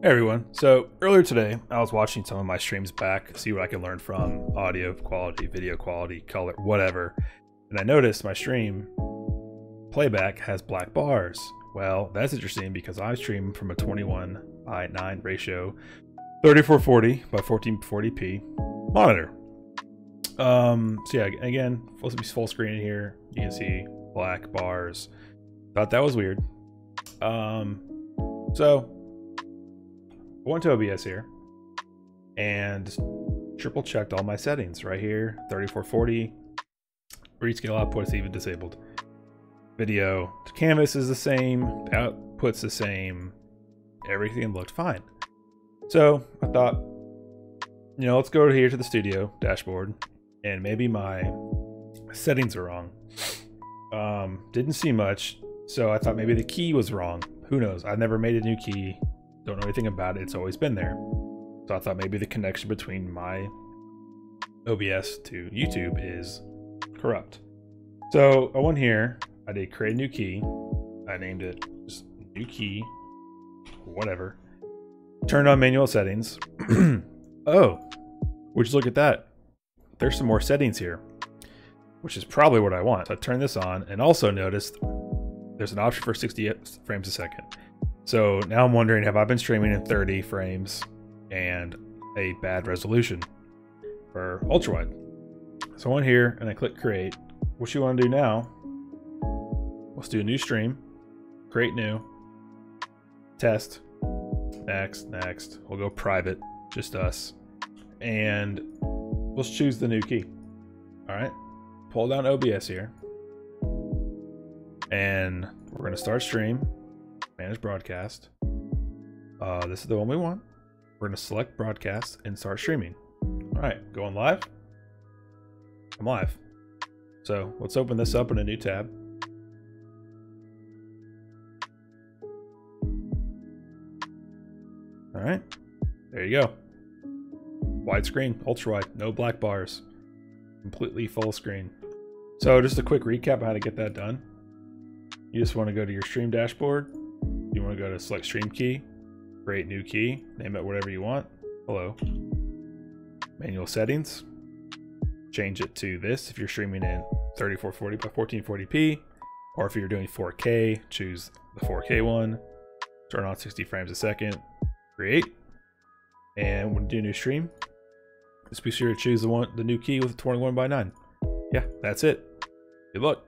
Hey everyone. So earlier today, I was watching some of my streams back, see what I can learn from audio quality, video quality, color, whatever. And I noticed my stream playback has black bars. Well, that's interesting because I stream from a 21 by 9 ratio, 3440 by 1440p monitor. Um, so yeah, again, supposed to be full screen here. You can see black bars. Thought that was weird. Um, so I went to OBS here and triple checked all my settings right here 3440 rescale output is even disabled. Video to canvas is the same output's the same everything looked fine. So i thought you know let's go here to the studio dashboard and maybe my settings are wrong. Um didn't see much so i thought maybe the key was wrong. Who knows? I never made a new key don't know anything about it. It's always been there. So I thought maybe the connection between my OBS to YouTube is corrupt. So I went here. I did create a new key. I named it just new key, whatever. Turned on manual settings. oh, would you look at that? There's some more settings here, which is probably what I want. So I turn this on and also noticed there's an option for 60 frames a second. So now I'm wondering, have I been streaming in 30 frames and a bad resolution for ultra wide? So I went here and I click create. What you want to do now, let's do a new stream, create new, test, next, next. We'll go private, just us. And let's choose the new key. All right, pull down OBS here. And we're to start stream. Manage broadcast. Uh, this is the one we want. We're to select broadcast and start streaming. All right, going live. I'm live. So let's open this up in a new tab. All right, there you go. Widescreen, ultra wide, no black bars, completely full screen. So just a quick recap how to get that done. You just want to go to your stream dashboard, you want to go to select stream key, create new key, name it whatever you want. Hello. Manual settings. Change it to this if you're streaming in 3440 by 1440p, or if you're doing 4K, choose the 4K one. Turn on 60 frames a second. Create. And when you do a new stream, just be sure to choose the one the new key with 21 by 9. Yeah, that's it. Good luck.